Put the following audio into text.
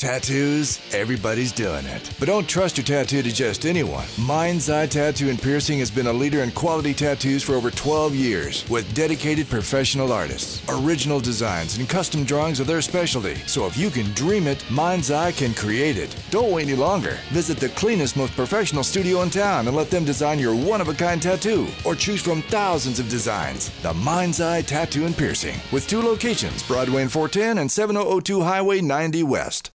Tattoos, everybody's doing it. But don't trust your tattoo to just anyone. Mind's Eye Tattoo and Piercing has been a leader in quality tattoos for over 12 years with dedicated professional artists. Original designs and custom drawings of their specialty. So if you can dream it, Mind's Eye can create it. Don't wait any longer. Visit the cleanest, most professional studio in town and let them design your one of a kind tattoo or choose from thousands of designs. The Mind's Eye Tattoo and Piercing with two locations Broadway and 410 and 7002 Highway 90 West.